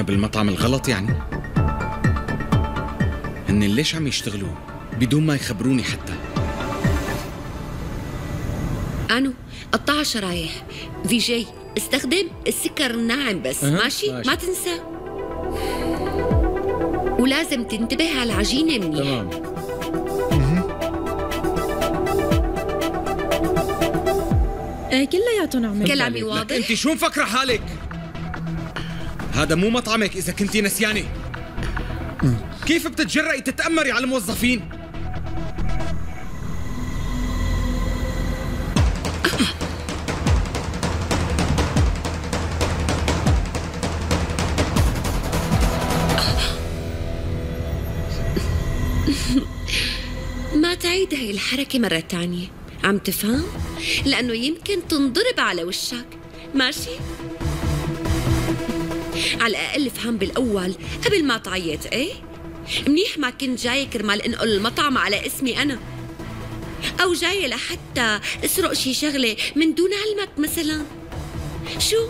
أنا بالمطعم الغلط يعني؟ هن ليش عم يشتغلوا بدون ما يخبروني حتى؟ أنو قطع شرايح في جي استخدم السكر الناعم بس أه. ماشي؟, ماشي ما تنسى ولازم تنتبه على العجينة منيح تمام إيه كلياتهم عمل كلامي واضح أنت شو مفكرة حالك؟ هذا مو مطعمك إذا كنتي نسيانة كيف بتتجرئي تتأمري على الموظفين؟ ما تعيد هاي الحركة مرة تانية عم تفهم؟ لأنه يمكن تنضرب على وشك ماشي؟ على الأقل افهم بالأول قبل ما تعيط إيه؟ منيح ما كنت جاي كرمال انقل المطعم على اسمي أنا أو جاية لحتى أسرق شي شغلة من دون علمك مثلا شو؟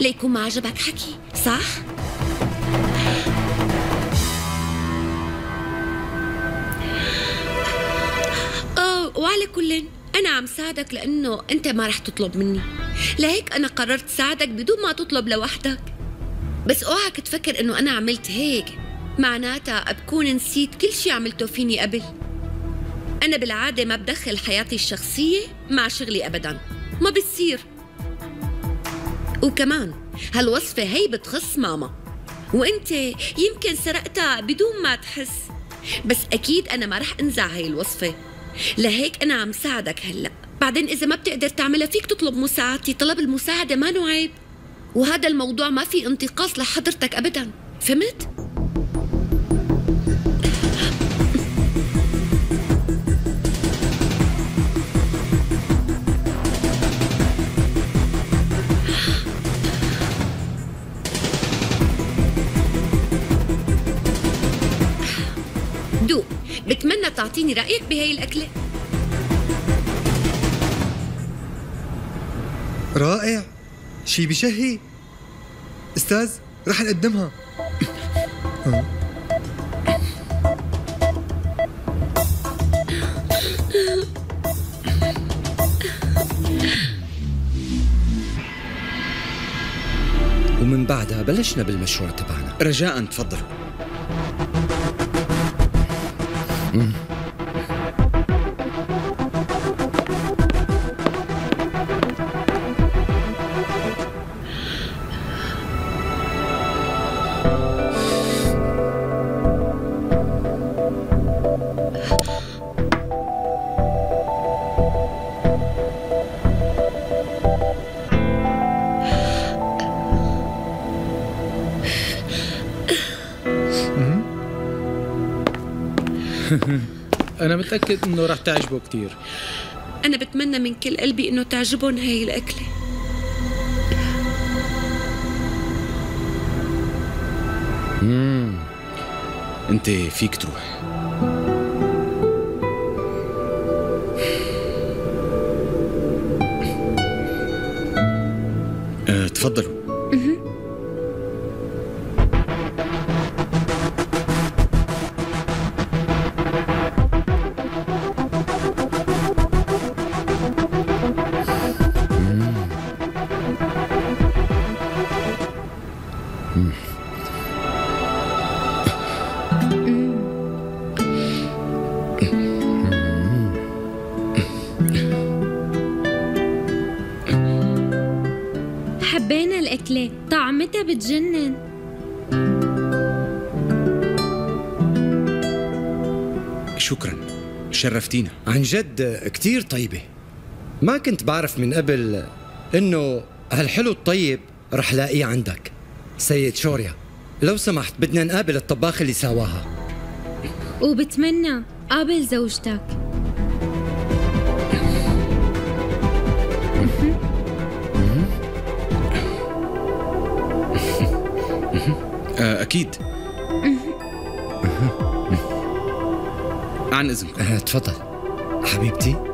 ليكون ما عجبك حكي صح؟ وعلى كل أنا عم ساعدك لأنه أنت ما رح تطلب مني لهيك أنا قررت ساعدك بدون ما تطلب لوحدك بس اوعك تفكر إنه أنا عملت هيك. معناتها بكون نسيت كل شي عملته فيني قبل. أنا بالعادة ما بدخل حياتي الشخصية مع شغلي أبدا. ما بتصير. وكمان هالوصفة هي بتخص ماما. وإنت يمكن سرقتها بدون ما تحس. بس أكيد أنا ما رح أنزع هاي الوصفة. لهيك أنا عم ساعدك هلأ. بعدين إذا ما بتقدر تعملها فيك تطلب مساعدتي. طلب المساعدة ما عيب وهذا الموضوع ما في انتقاص لحضرتك ابدا. فهمت؟ دوق بتمنى تعطيني رأيك بهي الأكلة؟ رائع. شي بشهي؟ أستاذ رح نقدمها. ومن بعدها بلشنا بالمشروع تبعنا. رجاء تفضلوا. متأكد إنه رح تعجبه كتير. أنا بتمنى من كل قلبي إنه تعجبهم هاي الأكلة. أنت فيك تروح. أه تفضلوا. شكرا. شرفتينا. عن جد كتير طيبة. ما كنت بعرف من قبل إنه هالحلو الطيب رح لاقيه عندك. سيد شوريا لو سمحت بدنا نقابل الطباخ اللي سواها وبتمنى قابل زوجتك. أه عن إذنكم. آه، تفضل. حبيبتي.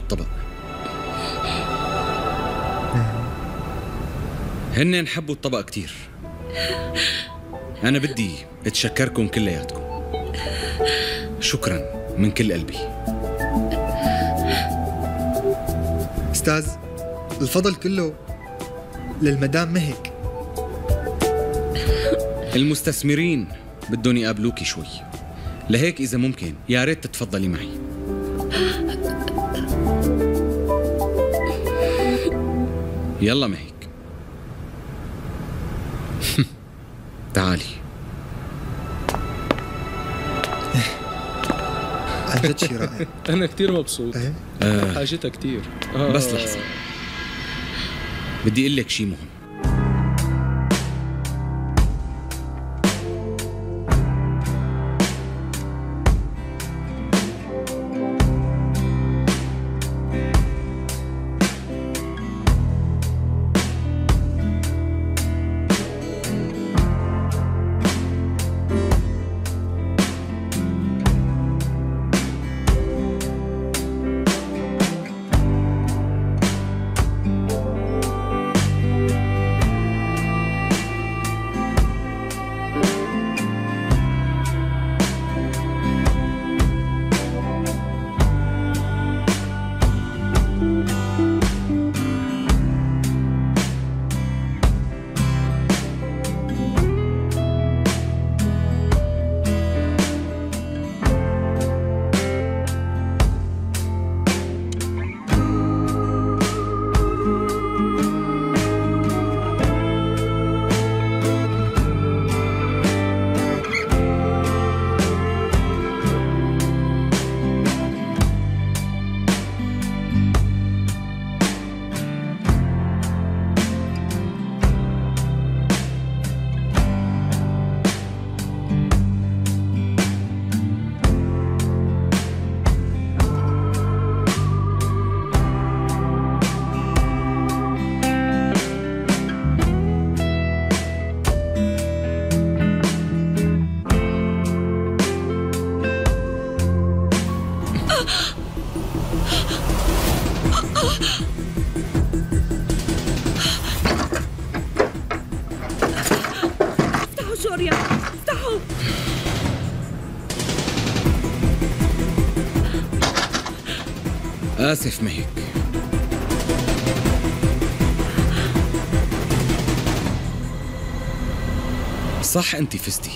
الطبق هن حبوا الطبق كتير. أنا بدي أتشكركم كلياتكم. شكرا من كل قلبي. أستاذ الفضل كله للمدام مهك المستثمرين بدهم يقابلوكي شوي. لهيك إذا ممكن يا ريت تتفضلي معي. يلا مهيك. تعالي. عن جد شيء رائع أنا كثير مبسوط. إيه؟ حاجتها كثير آه. بس لحظة. بدي أقول لك شيء مهم. آسف مهيك صح أنت فزتي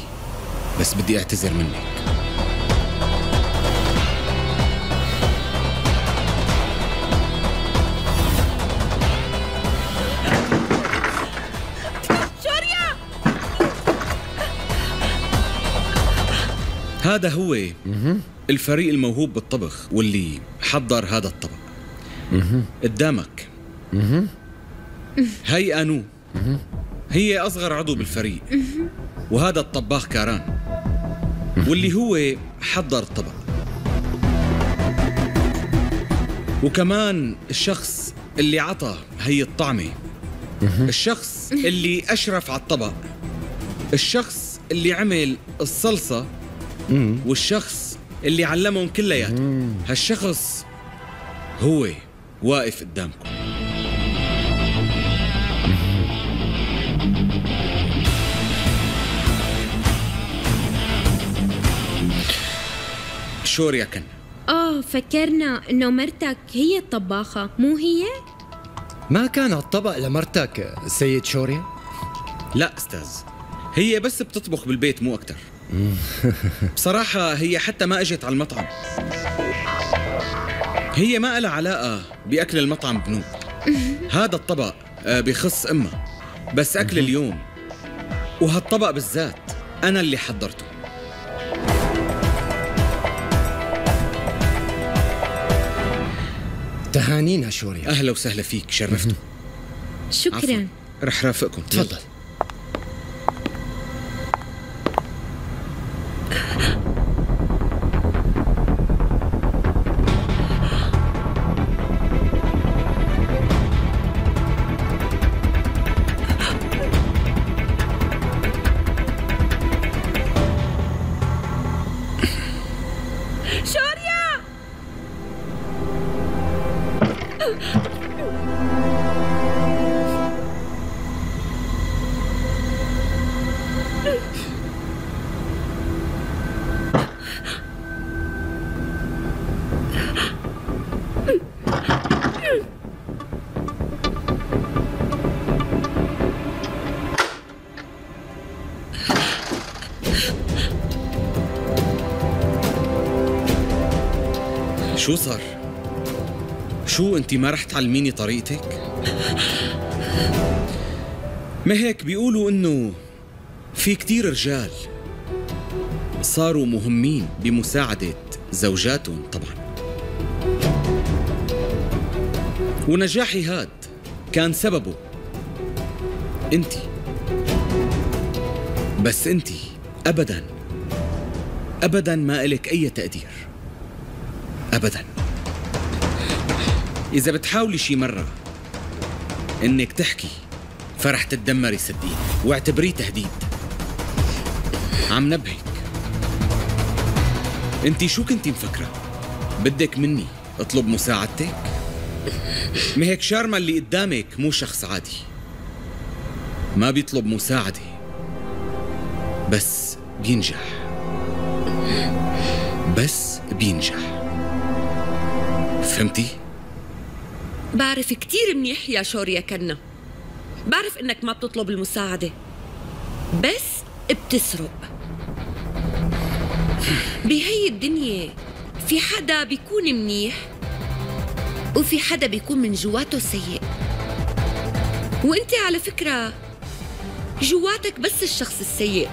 بس بدي أعتذر منك. شوريا! هذا هو الفريق الموهوب بالطبخ واللي حضر هذا الطبق. قدامك. هي أنو هي أصغر عضو بالفريق. وهذا الطباخ كاران. واللي هو حضر الطبق. وكمان الشخص اللي عطى هي الطعمة. الشخص اللي أشرف على الطبق. الشخص اللي عمل الصلصة. والشخص اللي علمهم كلياتهم. هالشخص هو واقف قدامكم. شوريا كان آه فكرنا إنه مرتك هي الطباخة مو هي؟ ما كان على الطبق لمرتك سيد شوريا؟ لا أستاذ هي بس بتطبخ بالبيت مو أكتر. بصراحة هي حتى ما إجت على المطعم. هي ما لها علاقة بأكل المطعم بنوب. هذا الطبق آه، بخص أمها. بس أكل اليوم. وهالطبق بالذات أنا اللي حضرته. تهانينا شوريا. أهلا وسهلا فيك شرفتوا شكرا. رح رافقكم. تفضل. شو صار؟ شو انت ما رح تعلميني طريقتك؟ ما هيك بيقولوا إنه في كتير رجال صاروا مهمين بمساعدة زوجاتهم طبعا ونجاحي هاد كان سببه انتي بس انتي ابدا ابدا ما إلك أي تقدير ابدا. إذا بتحاولي شي مرة إنك تحكي فرح تتدمري صدقيني واعتبريه تهديد. عم نبهك. أنتي شو كنتي مفكرة؟ بدك مني أطلب مساعدتك؟ ما هيك شارما اللي قدامك مو شخص عادي. ما بيطلب مساعدة بس بينجح. بس بينجح. فهمتي؟ بعرف كتير منيح يا شوريا كنا بعرف إنك ما بتطلب المساعدة. بس بتسرق. بهي الدنيا في حدا بيكون منيح وفي حدا بيكون من جواته سيء. وانت على فكرة جواتك بس الشخص السيء.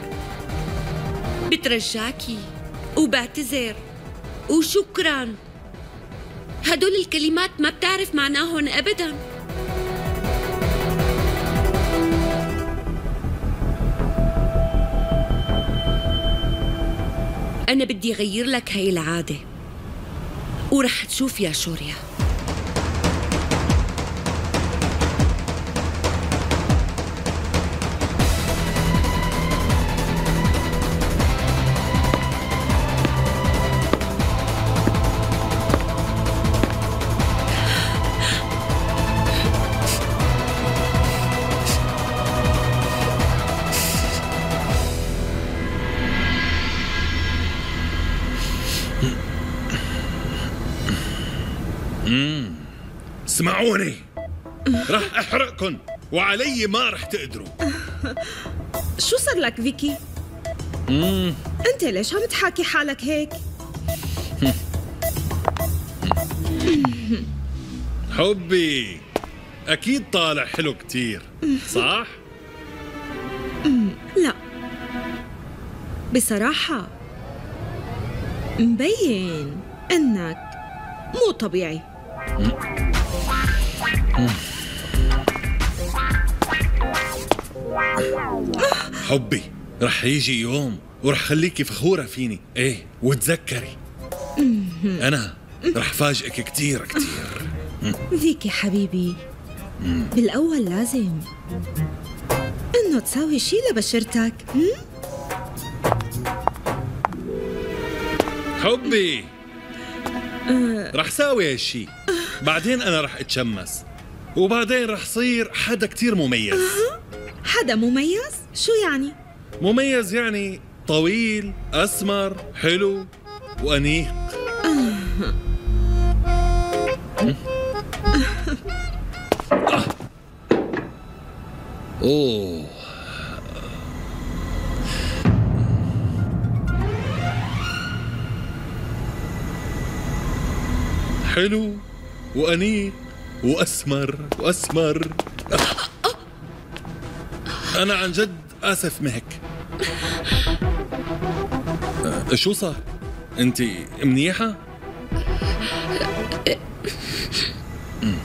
بترجاكي وبعتذر وشكرا. هدول الكلمات ما بتعرف معناهن ابدا. أنا بدي غير لك هاي العادة. ورح تشوف يا شوريا اسمعوني. رح أحرقكن وعلي ما رح تقدروا. شو صار لك فيكي؟ أنت ليش عم تحاكي حالك هيك؟ حبي أكيد طالع حلو كتير صح؟ لا. بصراحة مبين إنك مو طبيعي. حبي رح يجي يوم ورح خليكي فخورة فيني. إيه وتذكري. أنا رح فاجئك كتير كتير. فيكي حبيبي. بالأول لازم إنه تساوي شي لبشرتك؟ حبي. رح ساوي هالشي بعدين أنا رح أتشمس. وبعدين رح صير حدا كتير مميز. حدا مميز؟ شو يعني؟ مميز يعني طويل أسمر حلو وأنيق. أوه. حلو وأنيق وأسمر وأسمر. أنا عن جد آسف مهك. أه، شو صار؟ أنت منيحة؟ أمم.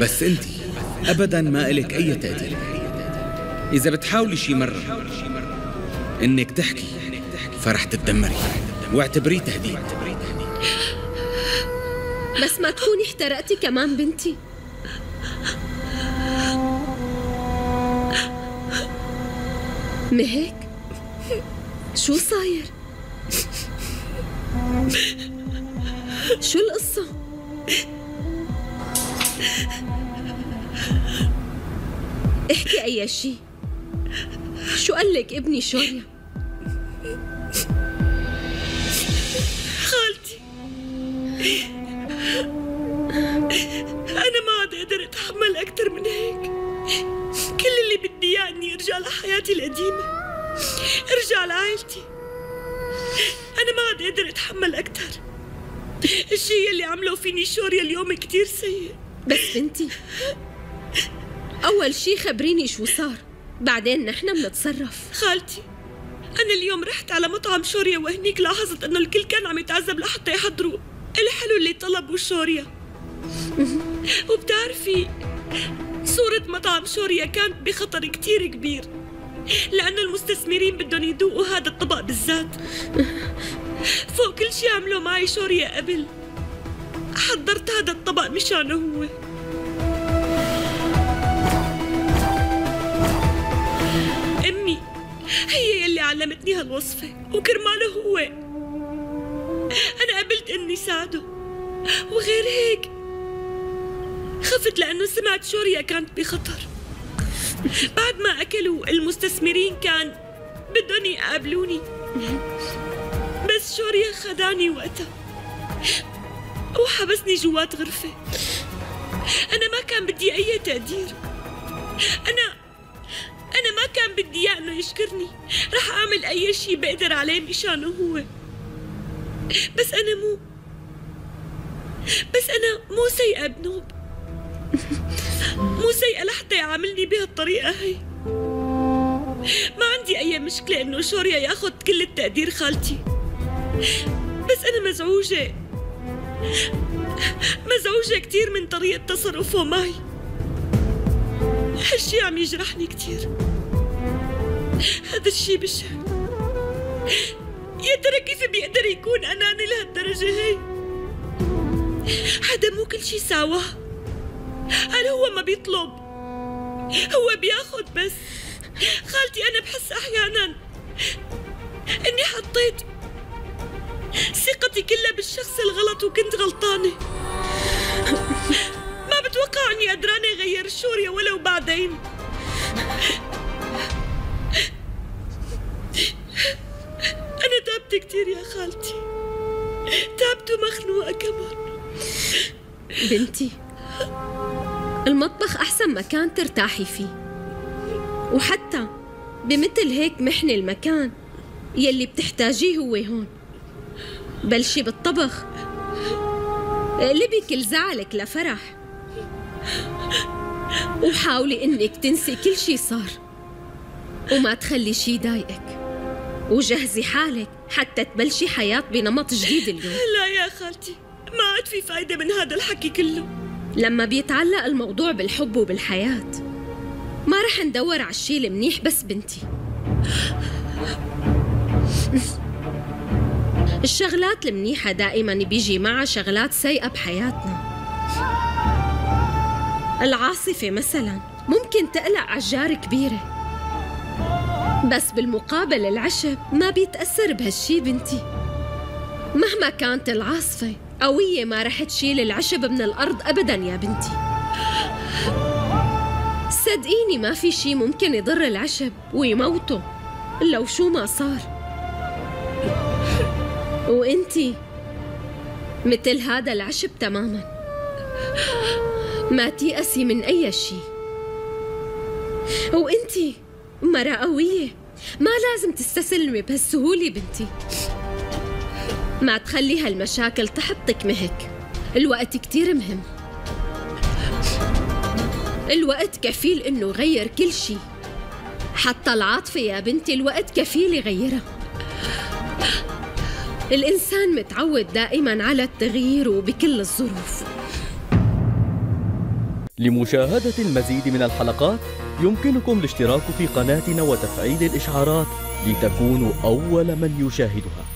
بس انت ابدا ما إلك أي تقدير إذا بتحاولي شي مرة إنك تحكي فرح تتدمري واعتبريه تهديد. بس ما تكوني احترقتي كمان بنتي. مهيك شو صاير؟ شو القصة؟ احكي أي شي؟ شو قال لك ابني شوريا خالتي أنا ما عاد قادر أتحمل أكثر من هيك. كل اللي بدي إياه إني أرجع لحياتي القديمة أرجع لعائلتي. أنا ما عاد قادر أتحمل أكثر. الشيء اللي عمله فيني شوريا اليوم كتير سيء. بس بنتي أول شي خبريني شو صار. بعدين نحن بنتصرف. خالتي أنا اليوم رحت على مطعم شوريا وهنيك لاحظت إنه الكل كان عم يتعذب لحتى يحضروا. الحلو اللي طلبوا شوريا. وبتعرفي صورة مطعم شوريا كانت بخطر كتير كبير لأنه المستثمرين بدهم يذوقوا هذا الطبق بالذات. فوق كل شي عملوا معي شوريا قبل. حضرت هذا الطبق مشانه هو. علمتني هالوصفة وكرماله هو. أنا قبلت إني ساعده وغير هيك خفت لأنه سمعت شوريا كانت بخطر. بعد ما أكلوا المستثمرين كان بدهم يقابلوني. بس شوريا خدعني وقتها وحبسني جوات غرفة. أنا ما كان بدي أي تقدير. أنا كان بدي إياه إنه يشكرني. رح أعمل أي شي بقدر عليه مشانه هو. بس أنا مو بس أنا مو سيئة بنوب. مو سيئة لحتى يعاملني بهالطريقة هي. ما عندي أي مشكلة إنه شوريا ياخد كل التقدير خالتي. بس أنا مزعوجة. مزعوجة كتير من طريقة تصرفه معي هالشي عم يجرحني كتير. هذا الشي بشع يا ترى كيف بيقدر يكون أناني لهالدرجة هي. هذا مو كل شي ساواه قال هو ما بيطلب؟ هو بياخد بس. خالتي أنا بحس أحيانا إني حطيت ثقتي كلها بالشخص الغلط وكنت غلطانة. ما بتوقع إني قدرانة أغير شوريا ولو بعدين كتير يا خالتي. تعبت ومخنوقة كمان. بنتي المطبخ أحسن مكان ترتاحي فيه. وحتى بمثل هيك محن المكان يلي بتحتاجيه هو هون. بلشي بالطبخ. اقلبي كل زعلك لفرح. وحاولي إنك تنسي كل شي صار. وما تخلي شي يضايقك. وجهزي حالك حتى تبلشي حياة بنمط جديد اليوم. لا يا خالتي ما عاد في فايدة من هذا الحكي كله. لما بيتعلق الموضوع بالحب وبالحياة ما رح ندور على الشي المنيح بس بنتي. الشغلات المنيحة دائما بيجي معها شغلات سيئة بحياتنا. العاصفة مثلا ممكن تقلق عجار كبيرة. بس بالمقابل العشب ما بيتأثر بهالشي بنتي. مهما كانت العاصفة قوية ما رح تشيل العشب من الأرض أبدا يا بنتي. صدقيني ما في شي ممكن يضر العشب ويموته لو شو ما صار. وأنتي مثل هذا العشب تماما. ما تيأسي من أي شي. وأنتي مرة قوية ما لازم تستسلمي بهالسهولة بنتي. ما تخلي هالمشاكل تحطك مهك. الوقت كتير مهم. الوقت كفيل إنه يغير كل شي. حتى العاطفة يا بنتي الوقت كفيل يغيرها الإنسان متعود دائما على التغيير وبكل الظروف. لمشاهدة المزيد من الحلقات يمكنكم الاشتراك في قناتنا وتفعيل الإشعارات لتكونوا أول من يشاهدها.